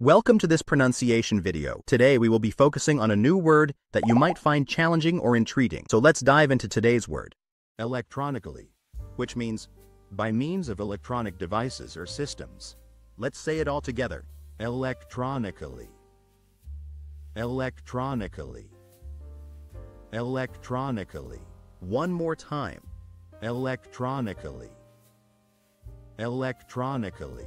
Welcome to this pronunciation video. Today we will be focusing on a new word that you might find challenging or intriguing. So let's dive into today's word. Electronically, which means by means of electronic devices or systems. Let's say it all together. Electronically. Electronically. Electronically. One more time. Electronically. Electronically.